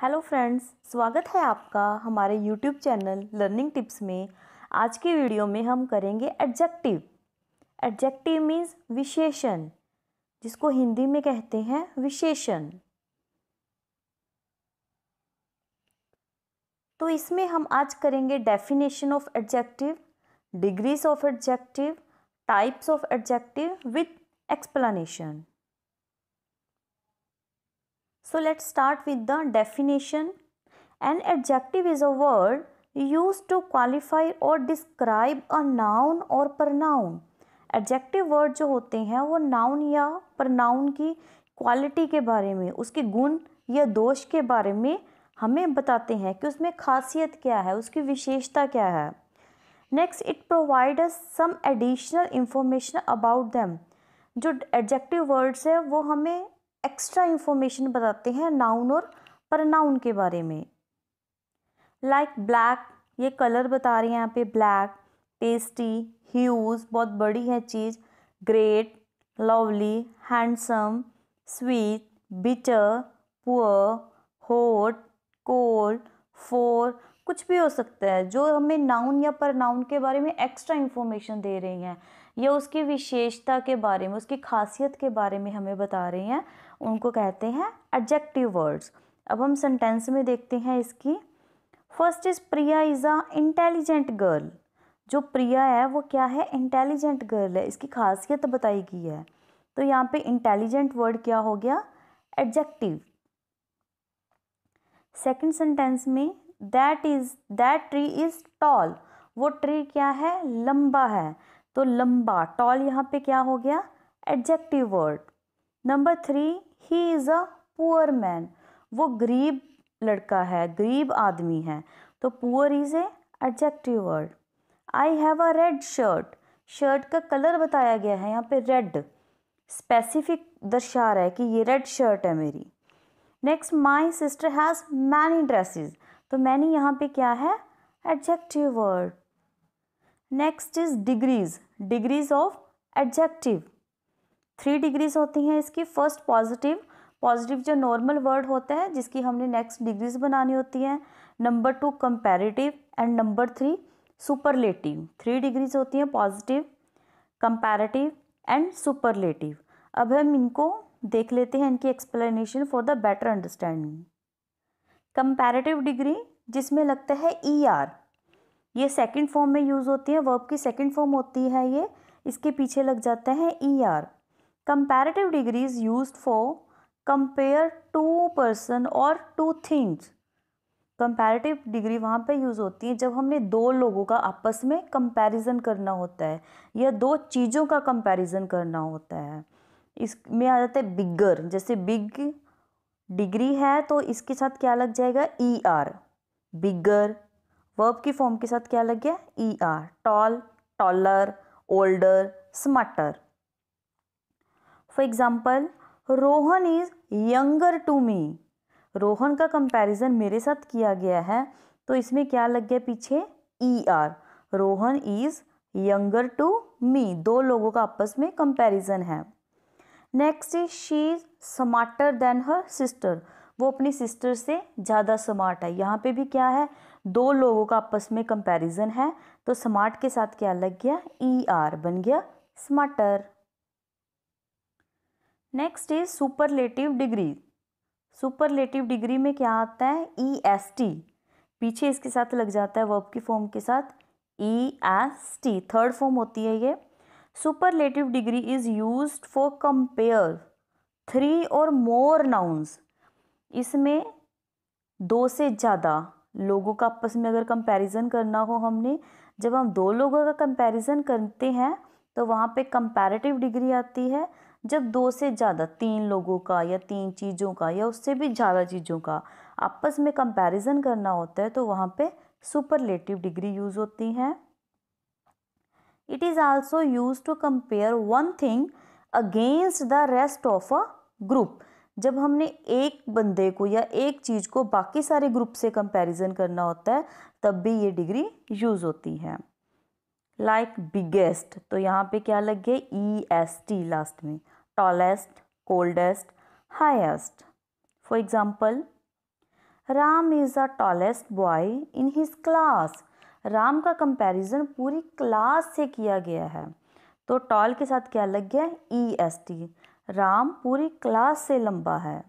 Hello friends, स्वागत है आपका हमारे यूट्यूब चैनल लर्निंग टिप्स में। आज की वीडियो में हम करेंगे एडजेक्टिव एडजेक्टिव मीन्स विशेषण, जिसको हिंदी में कहते हैं विशेषण। तो इसमें हम आज करेंगे definition of adjective degrees of adjective types of adjective with explanation So, let's start with the definition. An adjective is a word used to qualify or describe a noun or pronoun. Adjective word जो होते हैं, वो noun या pronoun की quality के बारे में, उसके गुण या दोष के बारे में हमें बताते हैं कि उसमें खासियत क्या है, उसकी विशेषता क्या है next it provide some additional information about them जो एडजेक्टिव वर्ड्स है, वो हमें एक्स्ट्रा इंफॉर्मेशन बताते हैं नाउन और प्रनाउन के बारे में। लाइक like ब्लैक ये कलर बता रही हैं यहाँ पे ब्लैक टेस्टी ह्यूज बहुत बड़ी है चीज़। Great lovely handsome sweet bitter poor hot cold for कुछ भी हो सकता है। जो हमें नाउन या पर नाउन के बारे में एक्स्ट्रा इंफॉर्मेशन दे रही हैं, या उसकी विशेषता के बारे में, उसकी खासियत के बारे में हमें बता रही हैं उनको कहते हैं एडजेक्टिव वर्ड्स अब हम सेंटेंस में देखते हैं इसकी। First is Priya is a intelligent girl जो प्रिया है, वो क्या है? इंटेलिजेंट गर्ल है। इसकी खासियत बताई गई है। तो यहाँ पे इंटेलिजेंट वर्ड क्या हो गया? एडजेक्टिव सेकंड सेंटेंस में that is that tree is tall वो ट्री क्या है? लंबा है। तो लंबा टॉल यहाँ पे क्या हो गया? Adjective word number three he is a poor man वो गरीब लड़का है, गरीब आदमी है। तो poor is a adjective word I have a red shirt shirt का कलर बताया गया है, यहाँ पे रेड स्पेसिफिक दर्शा रहा है कि ये रेड शर्ट है मेरी। Next my sister has many dresses तो मैनी यहाँ पे क्या है? Adjective word next is degrees degrees of adjective three degrees होती हैं इसकी। फ़र्स्ट पॉजिटिव पॉजिटिव जो नॉर्मल वर्ड होता है, जिसकी हमने नेक्स्ट डिग्रीज बनानी होती हैं। Number two comparative and number three superlative three degrees होती हैं पॉजिटिव कंपैरेटिव एंड सुपरलेटिव अब हम इनको देख लेते हैं, इनकी explanation for the better understanding comparative degree जिसमें लगता है ई e आर ये सेकेंड फॉर्म में यूज़ होती है वर्ब की सेकेंड फॉर्म होती है ये। इसके पीछे लग जाता है E R comparative degree is use for compare two person और टू थिंग्स कंपैरेटिव डिग्री वहाँ पे यूज़ होती है जब हमने दो लोगों का आपस में कंपैरिजन करना होता है या दो चीज़ों का कंपैरिजन करना होता है। इसमें आ जाता है बिगर जैसे बिग डिग्री है तो इसके साथ क्या लग जाएगा? ई आर बिगर वर्ब की फॉर्म के साथ क्या लग गया? E R tall taller older smarter for example Rohan is younger to me Rohan का कंपैरिजन मेरे साथ किया गया है तो इसमें क्या लग गया पीछे? E R Rohan is younger to me दो लोगों का आपस में कंपैरिजन है। Next is she is smarter than her sister वो अपनी सिस्टर से ज़्यादा स्मार्ट है। यहाँ पे भी क्या है? दो लोगों का आपस में कंपैरिजन है तो स्मार्ट के साथ क्या लग गया? ई आर बन गया smarter next is superlative degree superlative degree में क्या आता है? ई एस टी पीछे इसके साथ लग जाता है वर्ब की फॉर्म के साथ. E S T third form होती है ये. Superlative degree is use for compare three और मोर नाउन्स इसमें दो से ज़्यादा लोगों का आपस में अगर कंपैरिजन करना हो हमने, जब हम दो लोगों का कंपैरिजन करते हैं तो वहाँ पे कंपैरेटिव डिग्री आती है जब दो से ज़्यादा तीन लोगों का या तीन चीज़ों का या उससे भी ज़्यादा चीज़ों का आपस में कंपैरिजन करना होता है तो वहाँ पे सुपरलेटिव डिग्री यूज़ होती हैं। It is also use to compare one thing against the rest of a group जब हमने एक बंदे को या एक चीज़ को बाकी सारे ग्रुप से कंपैरिजन करना होता है, तब भी ये डिग्री यूज़ होती है। लाइक बिगेस्ट तो यहाँ पे क्या लग गया? ई एस टी लास्ट में। Tallest coldest highest for example Ram is the tallest boy in his class Ram का कंपैरिजन पूरी क्लास से किया गया है। तो टॉल के साथ क्या लग गया? ई एस टी राम पूरी क्लास से लंबा है।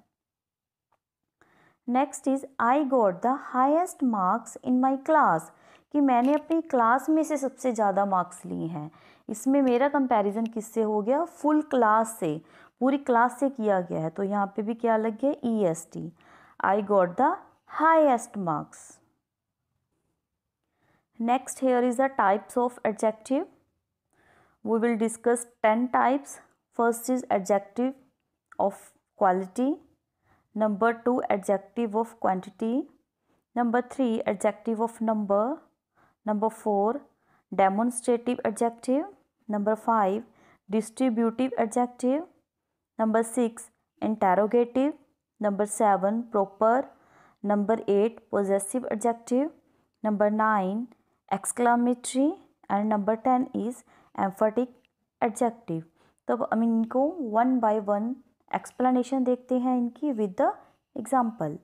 Next is I got the highest marks in my class कि मैंने अपनी क्लास में से सबसे ज़्यादा मार्क्स लिए हैं। इसमें मेरा कंपैरिजन किससे हो गया? फुल क्लास से। पूरी क्लास से किया गया है। तो यहाँ पे भी क्या लग गया? E S T I got the highest marks next here is the types of adjective we will discuss ten types first is adjective of quality number two adjective of quantity number three adjective of number number four demonstrative adjective. Number five distributive adjective number six interrogative number seven proper number eight possessive adjective number nine exclamatory and number ten is emphatic adjective तो हम इनको one by one explanation देखते हैं इनकी with the example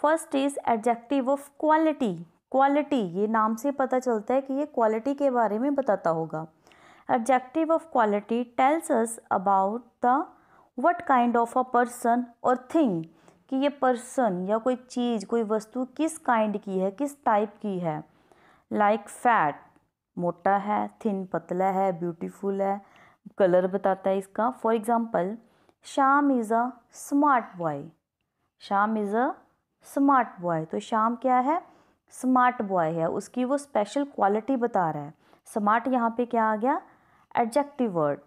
first is adjective of quality quality, ये नाम से पता चलता है कि ये क्वालिटी के बारे में बताता होगा। Adjective of quality tells us about the what kind of a person और थिंग कि ये पर्सन या कोई चीज़, कोई वस्तु किस काइंड की है, किस टाइप की है। लाइक फैट मोटा है थिन पतला है ब्यूटीफुल है कलर बताता है इसका। For example Sham is a smart boy Sham is a smart boy तो शाम क्या है? स्मार्ट बॉय है, उसकी वो स्पेशल क्वालिटी बता रहा है। स्मार्ट यहाँ पे क्या आ गया? Adjective word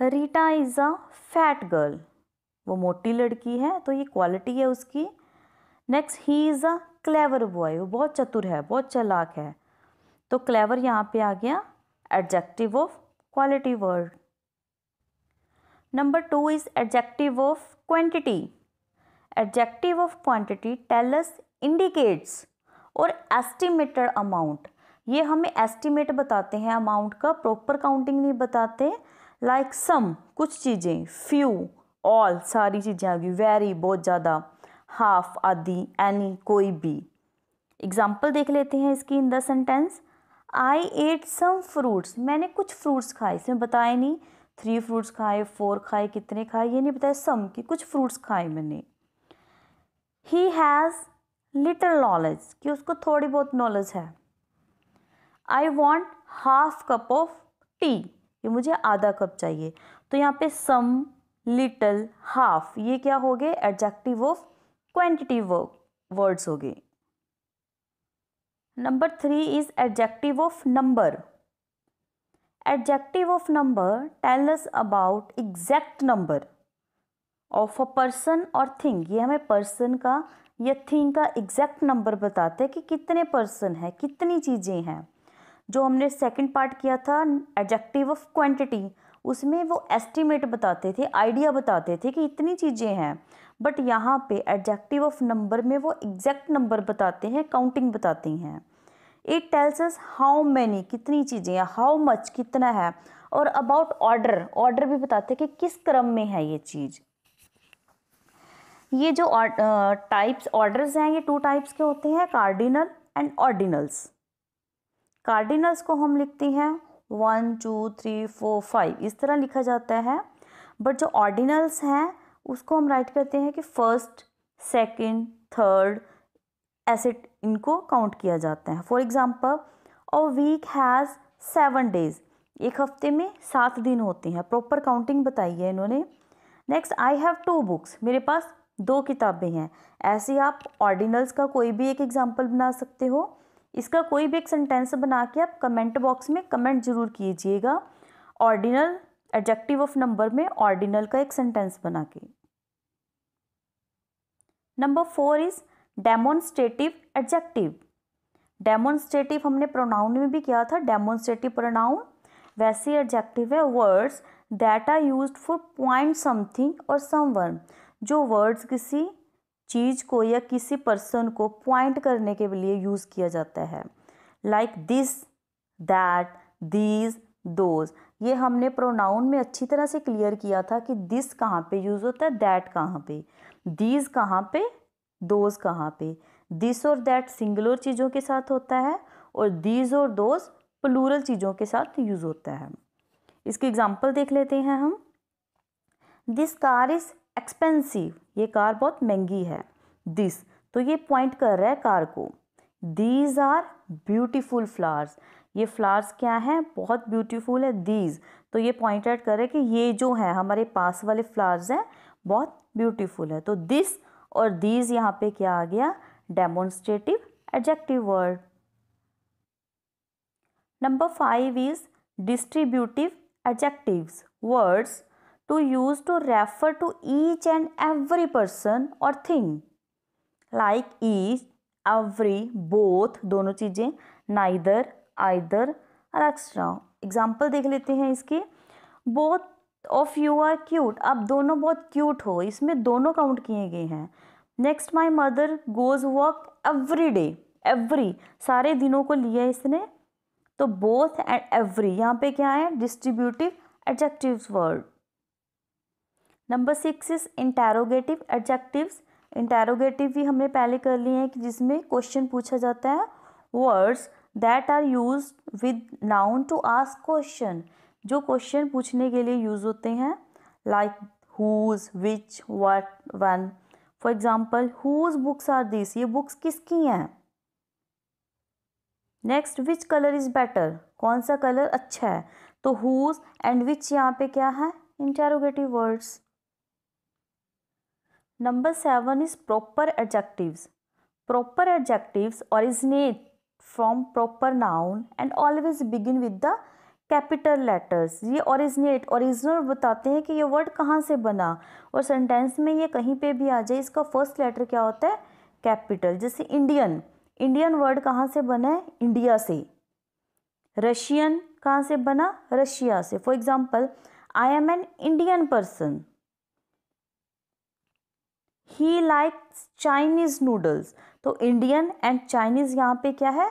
Rita is a fat girl वो मोटी लड़की है तो ये क्वालिटी है उसकी। Next he is a clever boy वो बहुत चतुर है, बहुत चलाक है। तो क्लेवर यहाँ पे आ गया। Adjective of quality word number two is adjective of quantity adjective of quantity tell us indicates और एस्टिमेटेड अमाउंट ये हमें एस्टिमेट बताते हैं अमाउंट का प्रॉपर काउंटिंग नहीं बताते। Like सम कुछ चीज़ें फ्यू ऑल सारी चीज़ें आ गई। वेरी बहुत ज़्यादा हाफ़ आदि एनी कोई भी। एग्ज़ाम्पल देख लेते हैं इसकी in the sentence I ate some fruits मैंने कुछ फ्रूट्स खाए, इसमें बताया नहीं। थ्री फ्रूट्स खाए फोर खाए, कितने खाए, ये नहीं बताया सम की कुछ फ्रूट्स खाए मैंने। ही हैज़ लिटल नॉलेज कि उसको थोड़ी बहुत नॉलेज है। I want half cup of tea ये मुझे आधा कप चाहिए। तो यहाँ पे सम लिटल हाफ़ ये क्या हो गए? एडजेक्टिव ऑफ़ क्वांटिटी वर्ड्स हो गए। Number three is adjective of number adjective of number tell us about exact number of a person और थिंग ये हमें पर्सन का या थिंग का एग्जैक्ट नंबर बताते हैं कि कितने पर्सन है, कितनी चीज़ें हैं। जो हमने सेकंड पार्ट किया था एडजेक्टिव ऑफ़ क्वांटिटी उसमें वो एस्टिमेट बताते थे आइडिया बताते थे कि इतनी चीज़ें हैं। बट यहाँ पे एडजेक्टिव ऑफ़ नंबर में वो एग्जैक्ट नंबर बताते हैं काउंटिंग बताते हैं। It tells us how many कितनी चीज़ें हैं हाउ मच कितना है, और अबाउट ऑर्डर ऑर्डर भी बताते हैं कि किस क्रम में है ये चीज़। ये जो टाइप्स ऑर्डर्स हैं, ये टू टाइप्स के होते हैं कार्डिनल एंड ऑर्डिनल्स कार्डिनल्स को हम लिखते हैं one two three four five इस तरह लिखा जाता है। बट जो ऑर्डिनल्स हैं, उसको हम राइट करते हैं कि फ़र्स्ट सेकंड थर्ड ऐसे इनको काउंट किया जाता है। For example a week has seven days एक हफ़्ते में सात दिन होते हैं। प्रॉपर काउंटिंग बताई है इन्होंने। Next I have two books मेरे पास दो किताबें हैं। ऐसे आप ऑर्डिनल्स का कोई भी एक एग्ज़ाम्पल बना सकते हो। इसका कोई भी एक सेंटेंस बना के आप कमेंट बॉक्स में कमेंट ज़रूर कीजिएगा। ऑर्डिनल एडजेक्टिव ऑफ़ नंबर में ऑर्डिनल का एक सेंटेंस बना के। Number four is demonstrative adjective demonstrative हमने प्रोनाउन में भी किया था। डेमोन्स्ट्रेटिव प्रोनाउन वैसे एडजेक्टिव है। Words that are use for point something और समवन जो वर्ड्स किसी चीज़ को या किसी पर्सन को पॉइंट करने के लिए यूज़ किया जाता है। Like this that these those ये हमने प्रोनाउन में अच्छी तरह से क्लियर किया था कि दिस कहाँ पे यूज़ होता है दैट कहाँ पे। दीज कहाँ पे दोज कहाँ पे। दिस और दैट सिंगुलर चीज़ों के साथ होता है और दीज और दोज प्लूरल चीज़ों के साथ यूज़ होता है। इसकी एग्जांपल देख लेते हैं हम। दिस कार इज़ एक्सपेंसिव ये कार बहुत महँगी है। दिस तो ये पॉइंट कर रहा है कार को। दीज आर ब्यूटीफुल फ्लावर्स ये फ्लावर्स क्या हैं? बहुत ब्यूटीफुल है दीज तो ये पॉइंट आउट कर रहे कि ये जो है, हमारे पास वाले फ्लावर्स हैं, बहुत ब्यूटीफुल है। तो दिस और दीज यहाँ पे क्या आ गया? Demonstrative adjective word number five is distributive adjectives words to use to refer to each and every person or thing. Like each, every, both दोनों चीज़ें, neither, either और एक्स्ट्रा एग्ज़ाम्पल देख लेते हैं इसकी। Both of you are cute आप दोनों बहुत क्यूट हो। इसमें दोनों काउंट किए गए हैं। Next my mother goes work every day every सारे दिनों को लिया इसने। तो बोथ एंड एवरी यहाँ पे क्या है? Distributive adjective word number six is interrogative adjectives interrogative भी हमने पहले कर लिए हैं कि जिसमें क्वेश्चन पूछा जाता है। Words that are use with noun to ask question जो क्वेश्चन पूछने के लिए यूज़ होते हैं। Like whose which what one for example whose books are this ये बुक्स किसकी हैं? Next which colour is better कौन सा कलर अच्छा है? तो हुज एंड विच यहाँ पे क्या है? Interrogative words Number 7 is proper adjectives. Proper adjectives originate from proper noun and always begin with the capital letters ये ओरिजिनेट ओरिजिनल बताते हैं कि ये वर्ड कहाँ से बना और सेंटेंस में ये कहीं पे भी आ जाए, इसका फ़र्स्ट लेटर क्या होता है? कैपिटल जैसे इंडियन इंडियन वर्ड कहाँ से बना है? इंडिया से. रशियन कहाँ से बना? रशिया से. For example I am an Indian person he likes Chinese noodles तो इंडियन एंड चाइनीज़ यहाँ पे क्या है?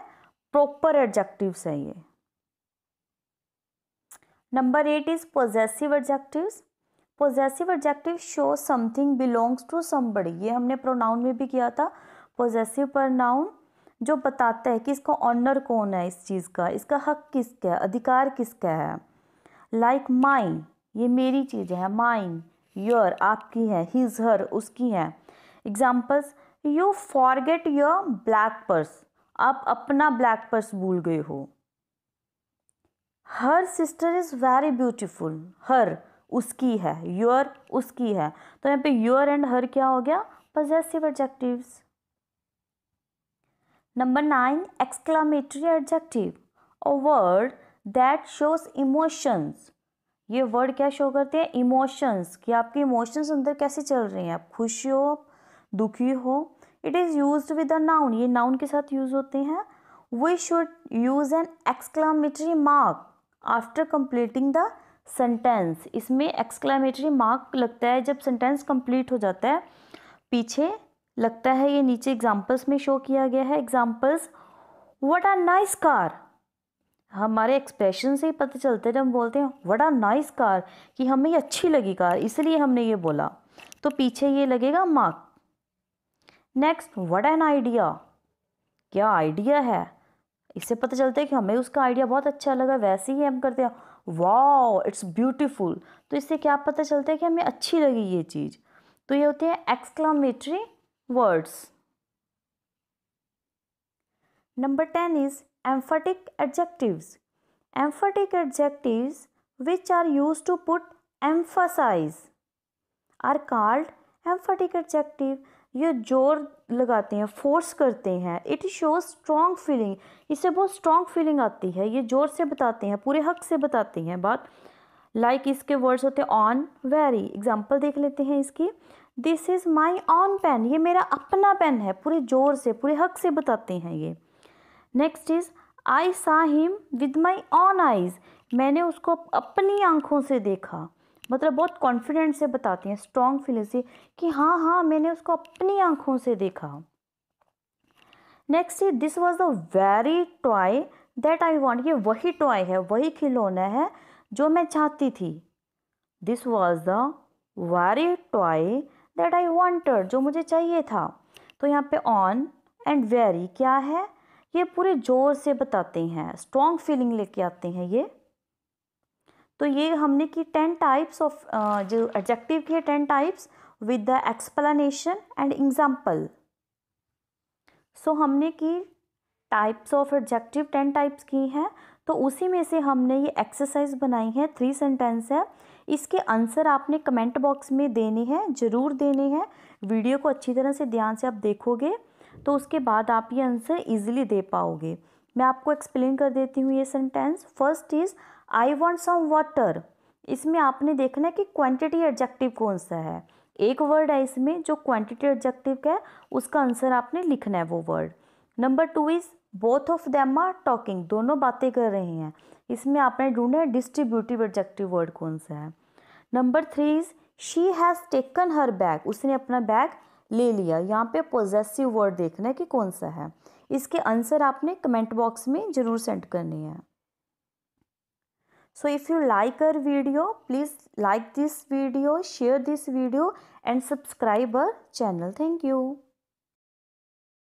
प्रॉपर एडजेक्टिव्स है ये। Number eight is possessive adjectives possessive adjective show something belongs to somebody ये हमने प्रोनाउन में भी किया था। पोजेसिव प्रोनाउन जो बताता है कि इसका ऑनर कौन है इस चीज़ का? इसका हक किसका है? अधिकार किसका है? लाइक like माइन ये मेरी चीज़ है। माइन योर आपकी है हिज हर उसकी है। Examples you forget your black purse आप अपना ब्लैक पर्स भूल गए हो। Her sister is very beautiful her उसकी है। योर उसकी है। तो यहाँ पे योर एंड हर क्या हो गया? Possessive adjectives number nine exclamatory adjective a word that shows emotions ये वर्ड क्या शो करते हैं? इमोशंस कि आपके इमोशंस अंदर कैसे चल रहे हैं? आप खुशी हो दुखी हो? It is use with a noun ये नाउन के साथ यूज़ होते हैं। We should use an exclamatory mark after completing the sentence इसमें एक्सक्लामेटरी मार्क लगता है जब सेंटेंस कंप्लीट हो जाता है। पीछे लगता है ये नीचे एग्जाम्पल्स में शो किया गया है। Examples what are nice car हमारे एक्सप्रेशन से ही पता चलते जब हम बोलते हैं, वड़ा नाइस कार कि हमें ये अच्छी लगी कार इसलिए हमने ये बोला। तो पीछे ये लगेगा mark next what an idea क्या आइडिया है? इससे पता चलता है कि हमें उसका आइडिया बहुत अच्छा लगा, वैसे ही हम करते हैं। वाओ इट्स ब्यूटीफुल तो इससे क्या पता चलता है कि हमें अच्छी लगी ये चीज़? तो ये होते हैं exclamatory words number ten is emphatic adjectives. Emphatic adjectives which are used to put emphasize are called emphatic adjective. ये ज़ोर लगाते हैं फोर्स करते हैं. इट शोज़ स्ट्रॉन्ग फीलिंग इससे बहुत स्ट्रॉन्ग फीलिंग आती है. ये ज़ोर से बताते हैं, पूरे हक से बताते हैं बात. लाइक like इसके वर्ड्स होते हैं ऑन वेरी एग्ज़ाम्पल देख लेते हैं इसकी. This is my own pen ये मेरा अपना पेन है. पूरे ज़ोर से, पूरे हक से बताते हैं ये. Next is I saw him with my own eyes मैंने उसको अपनी आँखों से देखा। मतलब बहुत कॉन्फिडेंट से बताती हैं स्ट्रॉन्ग फीलिंग से कि हाँ हाँ मैंने उसको अपनी आँखों से देखा। Next is this was the very toy that I want ये वही टॉय है, वही खिलौना है जो मैं चाहती थी। This was the very toy that I wanted जो मुझे चाहिए था। तो यहाँ पे ऑन एंड वेरी क्या है? ये पूरे ज़ोर से बताते हैं स्ट्रॉन्ग फीलिंग लेके आते हैं ये। तो ये हमने की टेन टाइप्स ऑफ़ जो एडजेक्टिव की ten types with the explanation and example so हमने की types of adjective ten types की हैं तो उसी में से हमने ये एक्सरसाइज बनाई है थ्री सेंटेंस है। इसके आंसर आपने कमेंट बॉक्स में देने हैं, ज़रूर देने हैं। वीडियो को अच्छी तरह से ध्यान से आप देखोगे। तो उसके बाद आप ये आंसर इजीली दे पाओगे। मैं आपको एक्सप्लेन कर देती हूँ ये sentence first is I want some water इसमें आपने देखना है कि क्वांटिटी एडजेक्टिव कौन सा है। एक वर्ड है इसमें जो क्वांटिटी एडजेक्टिव का है, उसका आंसर आपने लिखना है वो word number two is both of them are talking दोनों बातें कर रहे हैं। इसमें आपने ढूंढना है डिस्ट्रीब्यूटिव एडजेक्टिव वर्ड कौन सा है। Number three is she has taken her bag उसने अपना बैग ले लिया। यहाँ पे पोजेसिव वर्ड देखना है कि कौन सा है। इसके आंसर आपने कमेंट बॉक्स में ज़रूर सेंड करनी है। So if you like our video please like this video share this video and subscribe our channel thank you